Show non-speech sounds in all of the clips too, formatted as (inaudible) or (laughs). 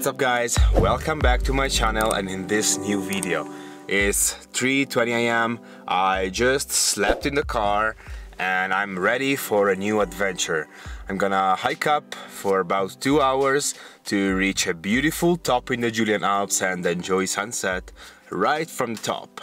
What's up guys? Welcome back to my channel and in this new video. It's 3.20 am, I just slept in the car and I'm ready for a new adventure. I'm gonna hike up for about two hours to reach a beautiful top in the Julian Alps and enjoy sunset right from the top.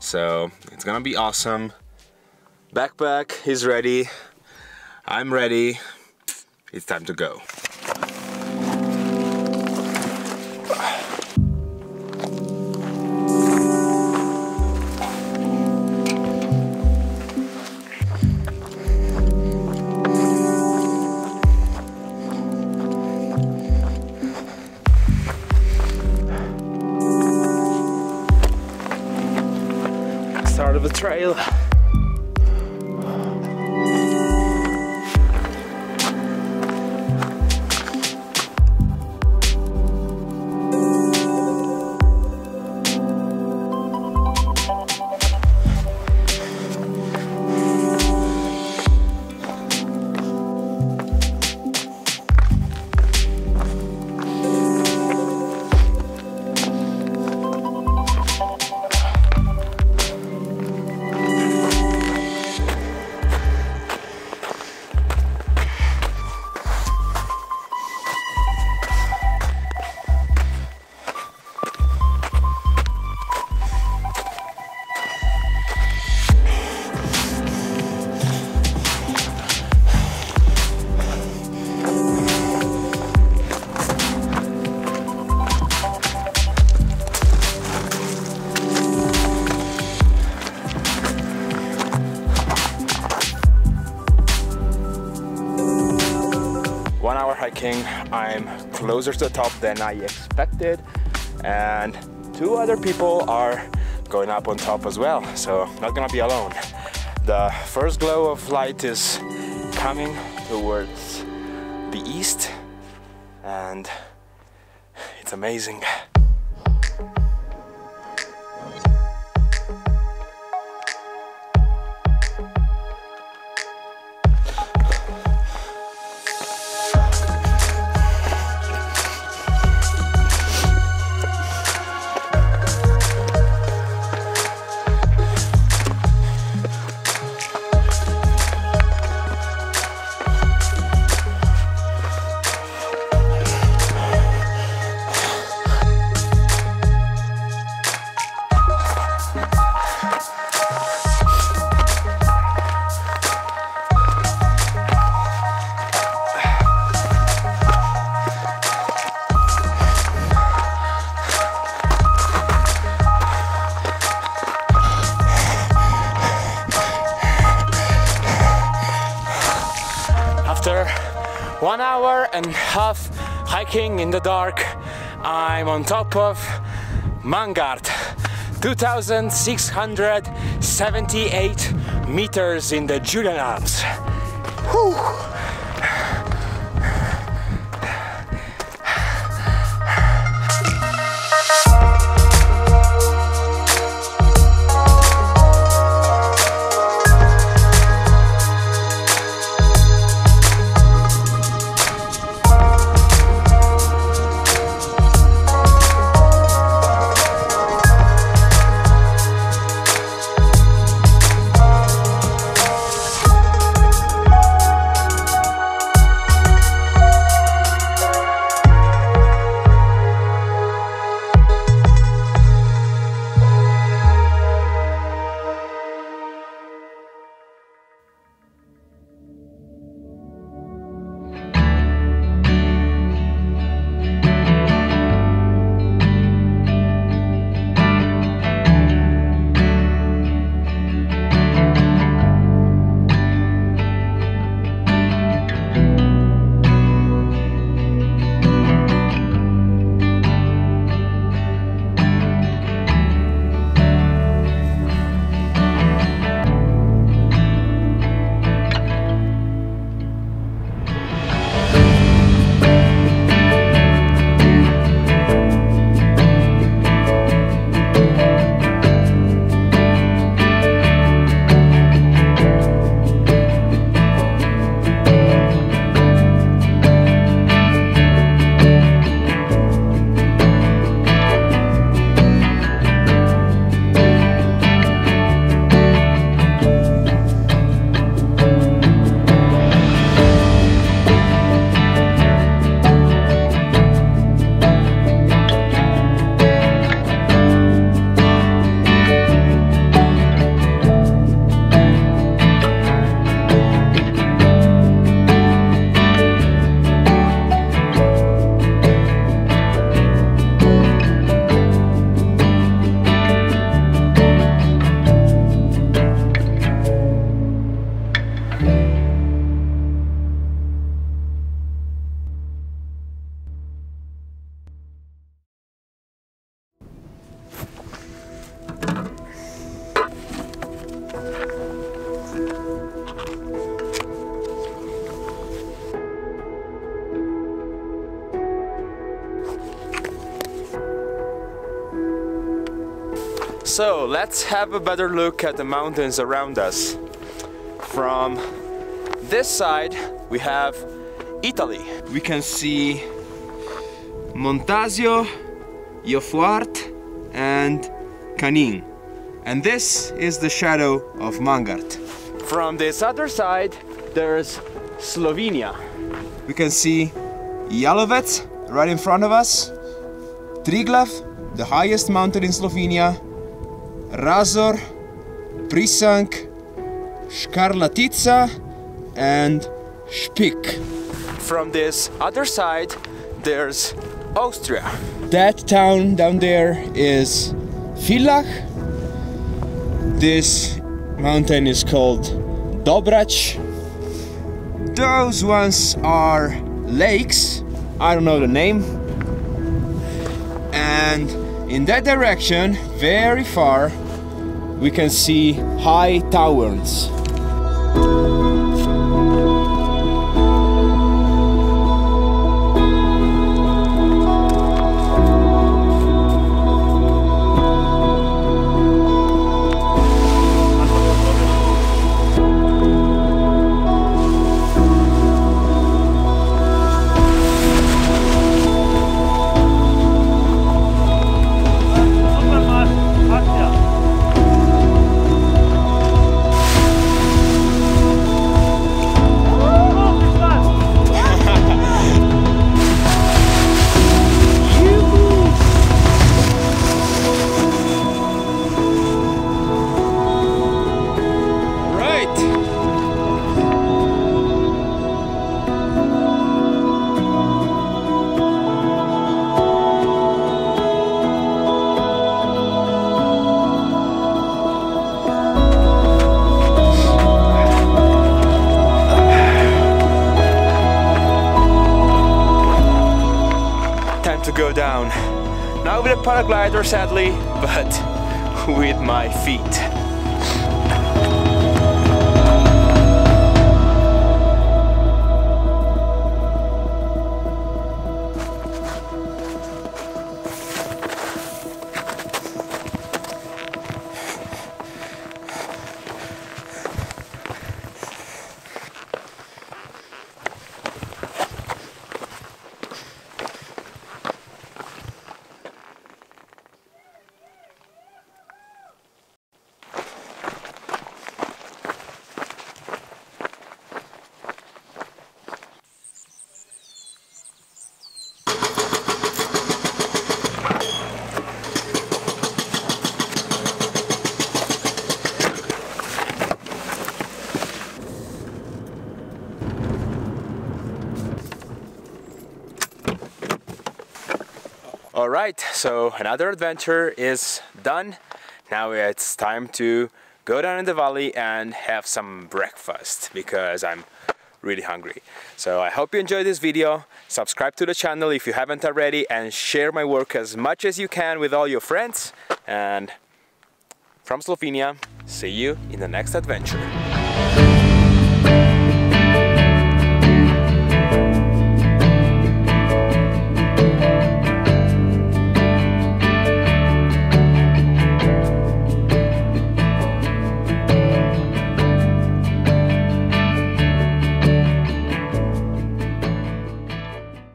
So it's gonna be awesome. Backpack is ready. I'm ready. It's time to go. Of the trail. Hiking I'm closer to the top than I expected and two other people are going up on top as well so not gonna be alone. The first glow of light is coming towards the east and it's amazing and a half hiking in the dark, I'm on top of Mangart, 2678 meters in the Julian Alps. Whew. So let's have a better look at the mountains around us. From this side we have Italy. We can see Montasio, Jôf Fuart and Canin. And this is the shadow of Mangart. From this other side there's Slovenia. We can see Jalovec right in front of us, Triglav, the highest mountain in Slovenia, Razor, Prisank, Škarlatica and Spik. From this other side there's Austria. That town down there is Villach. This mountain is called Dobrac. Those ones are lakes. I don't know the name. And in that direction, very far, we can see Hohe Tauern. With a paraglider sadly, but (laughs) with my feet. So another adventure is done. Now it's time to go down in the valley and have some breakfast because I'm really hungry. So I hope you enjoyed this video. Subscribe to the channel if you haven't already and share my work as much as you can with all your friends. And from Slovenia, see you in the next adventure.